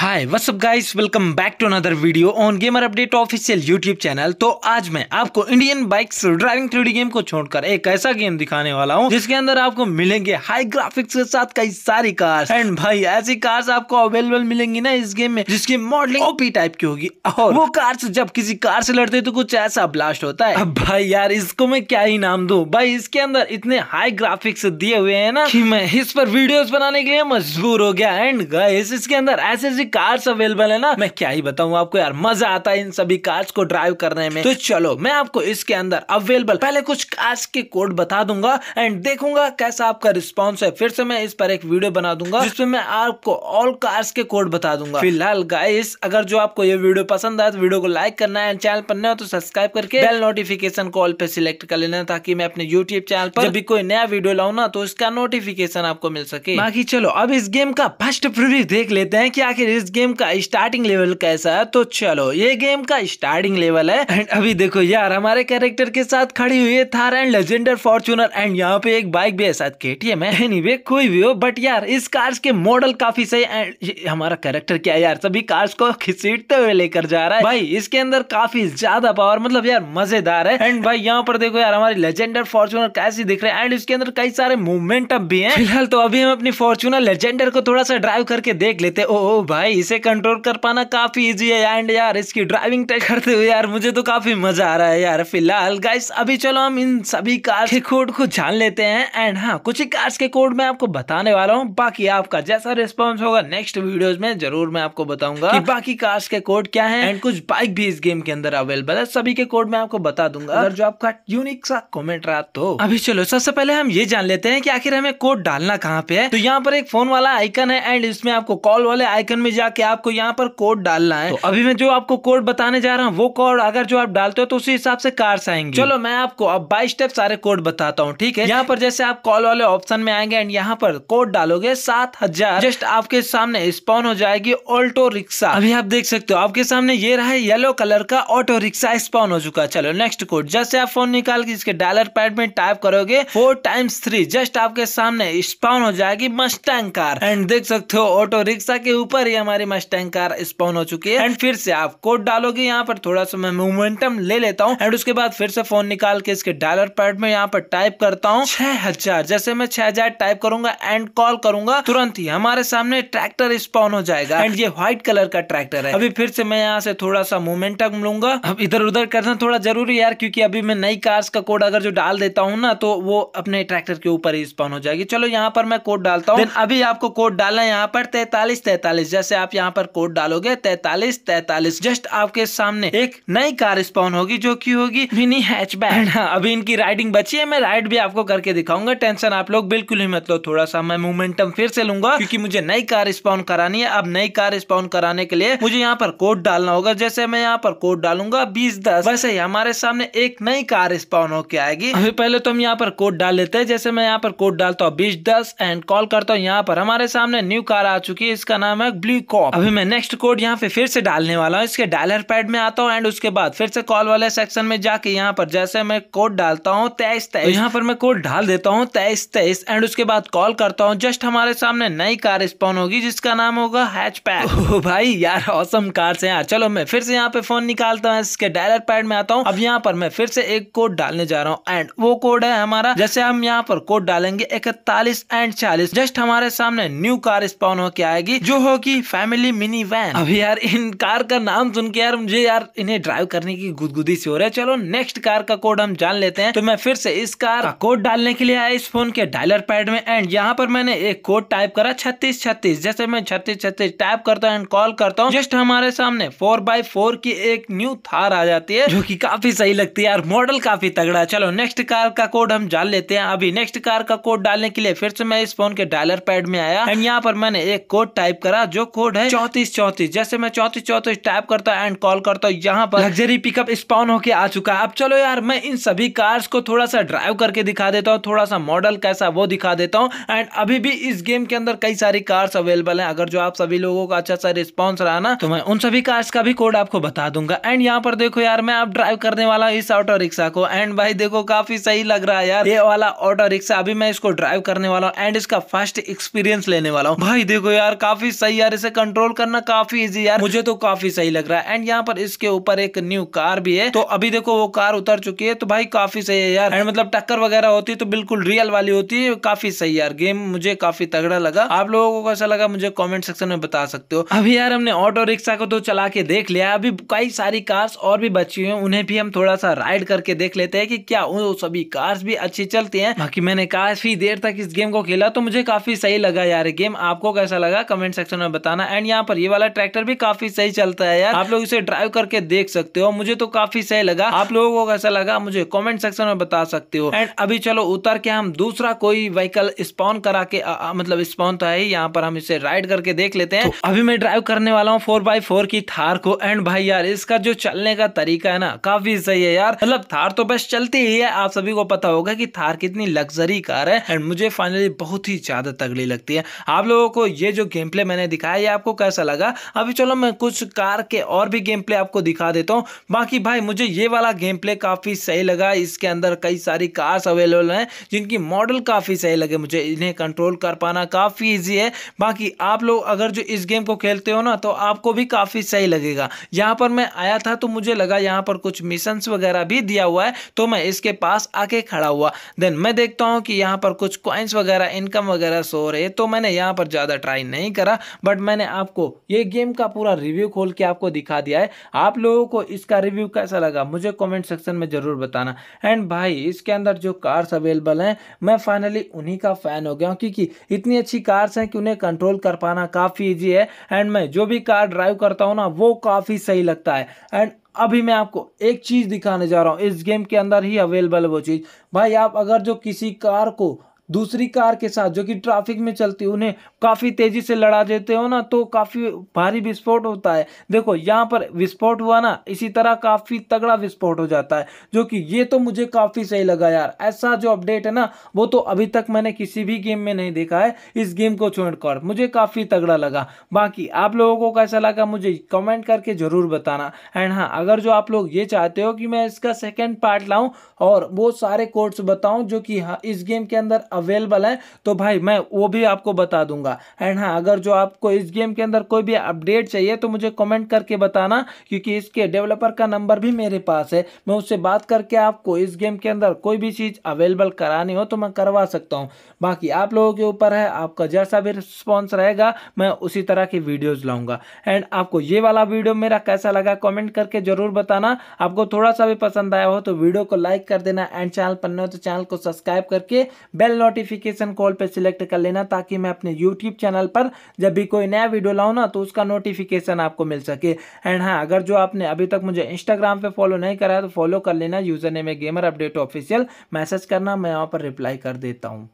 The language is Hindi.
Hi what's up guys welcome back to another video on gamer update official YouTube channel तो आज मैं आपको Indian bikes driving three game को छोड़कर एक ऐसा गेम दिखाने वाला हूँ, जिसके अंदर आपको मिलेंगे हाई ग्राफिक्स के साथ कई सारी कार्स एंड भाई, ऐसी कार्स आपको अवेलेबल मिलेंगी ना इस गेम में, जिसकी मॉडलिंग ओपी टाइप की होगी. और वो कार्स जब किसी कार से लड़ते तो कुछ ऐसा ब्लास्ट होता है. अब भाई यार, इसको मैं क्या ही नाम दू? भाई, इसके अंदर इतने हाई ग्राफिक्स दिए हुए है ना, कि मैं इस पर वीडियो बनाने के लिए मजबूर हो गया. एंड गाइस इसके अंदर ऐसी कार्स अवेलेबल है ना। मैं क्या ही बताऊँ आपको यार मज़ा आता है इन सभी कार्स को ड्राइव करने में। तो चलो मैं आपको इसके अंदर अवेलेबल पहले कुछ कार्स के कोड बता दूँगा एंड देखूँगा कैसा आपका रिस्पॉन्स है। फिर से मैं इस पर एक वीडियो बना दूँगा जिसमें मैं आपको ऑल कार्स के कोड बता दूँगा। फ़िलहाल गाइस अगर जो आपको ये वीडियो पसंद आए तो वीडियो को लाइक करना है चैनल पर नया तो सब्सक्राइब करके बेल नोटिफिकेशन कॉल पे सिलेक्ट कर लेना ताकि मैं अपने यूट्यूब चैनल पर जब भी कोई नया वीडियो लाऊ ना तो इसका नोटिफिकेशन आपको मिल सके। बाकी चलो अब इस गेम का फ़र्स्ट प्रीव्यू देख लेते हैं कि आखिर इस गेम का स्टार्टिंग लेवल कैसा है? तो चलो ये गेम का स्टार्टिंग लेवल है। एंड अभी देखो यार हमारे कैरेक्टर के साथ खड़ी हुई है Thar and legender Fortuner and यहाँ पे एक बाइक भी है साथ के टी एम एनीवे कोई भी हो बट यार इस कार्स के मॉडल काफ़ी सही एंड हमारा कैरेक्टर क्या है यार सभी कार्स को खिसीटते हुए लेकर जा रहा है। भाई इसके अंदर काफ़ी ज़्यादा पावर मतलब यार मज़ेदार है। एंड भाई यहाँ पर देखो यार हमारी लेजेंडर फॉर्चूनर कैसी दिख रहे हैं। एंड इसके अंदर कई सारे मूवमेंट अब भी है। फ़िलहाल तो अभी हम अपनी फॉर्चूनर लेजेंडर को थोड़ा सा ड्राइव करके देख लेते ओ, ओ भाई इसे कंट्रोल कर पाना काफ़ी इजी है एंड यार, इसकी ड्राइविंग टेस्ट करते हुए यार, मुझे तो काफ़ी मज़ा आ रहा है यार, फ़िलहाल। गाइस अभी चलो हम इन सभी कार के कोड को जान लेते हैं। एंड हाँ कुछ ही कार्स के कोड मैं आपको बताने वाला हूँ। बाकी आपका जैसा रिस्पॉन्स होगा नेक्स्ट वीडियोज़ में ज़रूर मैं आपको बताऊँगा बाकी कार्स के कोड क्या है। एंड कुछ बाइक भी इस गेम के अंदर अवेलेबल है। सभी के कोड मैं आपको बता दूँगा। अगर जो आपका यूनिक सा कॉमेंट रहा तो। अभी चलो, सबसे पहले हम ये जान लेते हैं की आखिर हमें कोड डालना कहाँ पे है। तो यहाँ पर एक फ़ोन वाला आइकन है। एंड इसमें आपको कॉल वाले आइकन में जाके आपको यहाँ पर कोड डालना है। तो अभी मैं जो आपको कोड बताने जा रहा हूँ वो कोड अगर जो आप डालते हो तो उसी हिसाब से कार्स आएँगे। चलो मैं आपको अब बाई स्टेप सारे कोड बताता हूँ ठीक है? यहाँ पर जैसे आप कॉल वाले ऑप्शन में आएँगे एंड यहाँ पर कोड डालोगे सात हज़ार जस्ट आपके सामने स्पॉन हो जाएगी ऑल्टो रिक्शा अभी आप देख सकते हो आपके सामने ये रहा है येलो कलर का ऑटो रिक्शा स्पॉन हो चुका है। चलो नेक्स्ट कोड जैसे आप फ़ोन निकाल के इसके डायलर पैड में टाइप करोगे फोर टाइम्स थ्री जस्ट आपके सामने स्पॉन हो जाएगी मस्टैंग कार एंड देख सकते हो ऑटो रिक्शा के ऊपर हमारी मस्टैंग कार स्पॉन हो चुकी है। एंड फिर से आप कोड डालोगे, यहाँ पर थोड़ा सा मैं मोमेंटम ले लेता हूँ। एंड उसके बाद फिर से फ़ोन निकाल के इसके डायलर पैड में यहाँ पर टाइप करता हूँ। छह हज़ार, जैसे मैं छह हज़ार टाइप करूँगा एंड कॉल करूँगा, तुरंत ही हमारे सामने ट्रैक्टर स्पॉन हो जाएगा। एंड ये व्हाइट कलर का ट्रैक्टर है। अभी फिर से मैं यहाँ से थोड़ा सा मोमेंटम लूँगा। अब इधर उधर करना थोड़ा ज़रूरी यार, क्योंकि अभी मैं नई कार्स का कोड अगर जो डाल देता हूँ ना तो वो अपने ट्रैक्टर के ऊपर ही स्पॉन हो जाएगी। चलो यहाँ पर मैं कोड डालता हूँ। अभी आपको कोड डालना है यहाँ पर तैतालीस तैतालीस, जैसे आप यहाँ पर कोड डालोगे तैतालीस तैतालीस। जस्ट आपके सामने एक नई कार स्पॉन होगी जो की होगी मिनी हैचबैक हाँ, अभी इनकी राइडिंग बची है मैं राइड भी आपको करके दिखाऊँगा। टेंशन आप लोग बिल्कुल ही मत लो थोड़ा सा मैं मोमेंटम फिर से लूँगा क्योंकि मुझे नई कार स्पॉन करानी है। अब नई कार स्पॉन कराने के लिए मुझे यहाँ पर कोड डालना होगा। जैसे मैं यहाँ पर कोड डालूँगा बीस दस वैसे ही हमारे सामने एक नई कार स्पॉन होके आएगी। अभी पहले तो हम यहाँ पर कोड डाल लेते हैं। जैसे मैं यहाँ पर कोड डालता हूँ बीस दस एंड कॉल करता हूँ यहाँ पर हमारे सामने न्यू कार आ चुकी है। इसका नाम है ब्लू कॉप अभी मैं नेक्स्ट कोड यहाँ पे फिर से डालने वाला हूँ। इसके डायलर पैड में आता हूँ एंड उसके बाद फिर से कॉल वाले सेक्शन में जाके यहाँ पर जैसे मैं कोड डालता हूँ तेईस तेईस। यहाँ पर मैं कोड डाल देता हूँ तेईस तेईस। एंड उसके बाद कॉल करता हूँ। जस्ट हमारे सामने नई कार स्पॉन होगी जिसका नाम होगा हैच पैक भाई यार औसम कार से यार। चलो मैं फिर से यहाँ पे फ़ोन निकालता हूँ इसके डायलर पैड में आता हूँ। अब यहाँ पर मैं फिर से एक कोड डालने जा रहा हूँ। एंड वो कोड है हमारा जैसे हम यहाँ पर कोड डालेंगे इकतालीस एंड चालीस। जस्ट हमारे सामने न्यू कार स्पॉन होके आएगी जो होगी फैमिली मिनी वैन अभी यार, इन कार का नाम सुन के यार मुझे यार इन्हें ड्राइव करने की गुदगुदी से हो रहा है। चलो नेक्स्ट कार का कोड हम जान लेते हैं। तो मैं फिर से इस कार का कोड डालने के लिए आया इस फ़ोन के डायलर पैड में। एंड यहाँ पर मैंने एक कोड टाइप करा छत्तीस छत्तीस जैसे मैं छत्तीस छत्तीस टाइप करता हूँ एंड कॉल करता हूँ जस्ट हमारे सामने फोर बाई फोर की एक न्यू थार आ जाती है, जो की काफ़ी सही लगती है यार। मॉडल काफ़ी तगड़ा है। चलो नेक्स्ट कार का कोड हम जान लेते हैं। अभी नेक्स्ट कार का कोड डालने के लिए फिर से मैं इस फ़ोन के डायलर पैड में आया। एंड यहाँ पर मैंने एक कोड टाइप करा, जो कोड है। चौतीस चौतीस। जैसे मैं चौतीस चौतीस टाइप करता हूँ एंड कॉल करता हूँ यहाँ पर लग्जरी पिकअप स्पॉन होके आ चुका है। अब चलो यार मैं इन सभी कार्स को थोड़ा सा ड्राइव करके दिखा देता हूँ थोड़ा सा मॉडल कैसा वो दिखा देता हूँ। एंड अभी भी इस गेम के अंदर कई सारी कार्स अवेलेबल है। अगर जो आप सभी लोगों का अच्छा सा रिस्पॉन्स रहा ना तो मैं उन सभी कार्स का भी कोड आपको बता दूँगा। एंड यहाँ पर देखो यार मैं आप ड्राइव करने वाला हूँ इस ऑटो रिक्शा को। एंड भाई देखो काफ़ी सही लग रहा है यार। ये वाला ऑटो रिक्शा अभी मैं इसको ड्राइव करने वाला हूँ। एंड इसका फ़र्स्ट एक्सपीरियंस लेने वाला हूँ। भाई देखो यार काफ़ी सही यार इसे कंट्रोल करना काफ़ी इजी यार। मुझे तो काफ़ी सही लग रहा है। एंड यहाँ पर इसके ऊपर एक न्यू कार भी है। तो अभी देखो वो कार उतर चुकी है। तो भाई काफ़ी सही है यार। एंड मतलब टक्कर वगैरह होती है तो बिल्कुल रियल वाली होती है। काफ़ी सही यार। गेम मुझे काफ़ी तगड़ा लगा। आप लोगों को कैसा लगा मुझे कॉमेंट सेक्शन में बता सकते हो। अभी यार हमने ऑटो रिक्शा को तो चला के देख लिया अभी कई सारी कार्स और भी बची हुई है। उन्हें भी हम थोड़ा सा राइड करके देख लेते हैं कि क्या वो सभी कार्स भी अच्छी चलती हैं। बाकी मैंने काफ़ी देर तक इस गेम को खेला तो मुझे काफ़ी सही लगा यार गेम आपको कैसा लगा? कमेंट सेक्शन में बताना। एंड यहाँ पर ये वाला ट्रैक्टर भी काफ़ी सही चलता है यार। आप लोग इसे ड्राइव करके देख सकते हो। मुझे तो काफ़ी सही लगा। आप लोगों को कैसा लगा? मुझे कमेंट सेक्शन में बता सकते हो। एंड अभी चलो उतर के हम दूसरा कोई व्हीकल स्पॉन करा के आ, आ, मतलब स्पॉन तो है यहाँ पर हम इसे राइड करके देख लेते हैं। तो अभी मैं ड्राइव करने वाला हूँ फोर बाई फोर की थार को। एंड भाई यार इसका जो चलने का तरीका है ना काफ़ी सही है यार। मतलब थार तो बस चलती ही है। आप सभी को पता होगा कि थार कितनी लग्जरी कार है। एंड मुझे फाइनली बहुत ही ज़्यादा तगड़ी लगती है। आप लोगों को ये जो गेम प्ले मैंने दिखाया आपको कैसा लगा? अभी चलो मैं कुछ कार के और भी गेम प्ले आपको दिखा देता हूँ। बाकी भाई, मुझे ये वाला गेम प्ले काफ़ी सही लगा। इसके अंदर कई सारी कार्स अवेलेबल हैं, जिनकी मॉडल काफ़ी सही लगे मुझे। इन्हें कंट्रोल कर पाना काफ़ी ईजी है। बाकी आप लोग अगर जो इस गेम को खेलते हो ना तो आपको भी काफ़ी सही लगेगा। यहाँ पर मैं आया था तो मुझे लगा यहाँ पर कुछ मिशन वगैरह भी दिया हुआ है तो मैं इसके पास आके खड़ा हुआ। देन मैं देखता हूँ कि यहाँ पर कुछ कॉइन्स वगैरह इनकम वगैरह सो रहे तो मैंने यहाँ पर ज़्यादा ट्राई नहीं करा। बट मैंने आपको ये गेम का पूरा रिव्यू खोल के आपको दिखा दिया है। आप लोगों को इसका रिव्यू कैसा लगा, मुझे कमेंट सेक्शन में ज़रूर बताना। एंड भाई, इसके अंदर जो कार्स अवेलेबल हैं, मैं फाइनली उन्हीं का फ़ैन हो गया क्योंकि इतनी अच्छी कार्स हैं कि उन्हें कंट्रोल कर पाना काफ़ी ईजी है। एंड मैं जो भी कार ड्राइव करता हूँ ना, वो काफ़ी सही लगता है। एंड अभी मैं आपको एक चीज़ दिखाने जा रहा हूँ, इस गेम के अंदर ही अवेलेबल वो चीज़। भाई, आप अगर जो किसी कार को दूसरी कार के साथ, जो कि ट्रैफ़िक में चलती उन्हें काफ़ी तेज़ी से लड़ा देते हो ना तो काफ़ी भारी विस्फोट होता है। देखो, यहाँ पर विस्फोट हुआ ना, इसी तरह काफ़ी तगड़ा विस्फोट हो जाता है, जो कि ये तो मुझे काफ़ी सही लगा यार। ऐसा जो अपडेट है ना, वो तो अभी तक मैंने किसी भी गेम में नहीं देखा है, इस गेम को छोड़कर। मुझे काफ़ी तगड़ा लगा। बाकी आप लोगों को कैसा लगा, मुझे कमेंट करके ज़रूर बताना। एंड हाँ अगर जो आप लोग ये चाहते हो कि मैं इसका सेकेंड पार्ट लाऊँ, और वो सारे कोड्स बताऊँ, जो कि हाँ इस गेम के अंदर अवेलेबल है तो भाई मैं वो भी आपको बता दूँगा। एंड हाँ अगर जो आपको इस गेम के अंदर कोई भी अपडेट चाहिए तो मुझे कमेंट करके बताना, क्योंकि इसके डेवलपर का नंबर भी मेरे पास है। मैं उससे बात करके आपको इस गेम के अंदर कोई भी चीज़ अवेलेबल करानी हो तो मैं करवा सकता हूँ। बाकी आप लोगों के ऊपर है, आपका जैसा भी रिस्पॉन्स रहेगा, मैं उसी तरह की वीडियोज़ लाऊँगा। एंड आपको ये वाला वीडियो मेरा कैसा लगा कमेंट करके ज़रूर बताना। आपको थोड़ा सा भी पसंद आया हो तो वीडियो को लाइक कर देना। एंड चैनल पर हो तो चैनल को सब्सक्राइब करके बेल नोटिफिकेशन कॉल पर सिलेक्ट कर लेना ताकि मैं अपने यूट्यूब चैनल पर जब भी कोई नया वीडियो लाऊँ ना तो उसका नोटिफिकेशन आपको मिल सके। एंड हाँ अगर जो आपने अभी तक मुझे इंस्टाग्राम पर फॉलो नहीं कराया तो फॉलो कर लेना। User name gamer update official message करना, मैं वहाँ पर रिप्लाई कर देता हूँ।